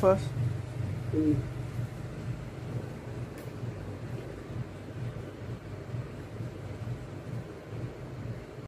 faz faço.